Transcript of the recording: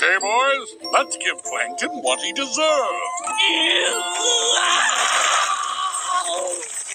Okay, boys, let's give Plankton what he deserves.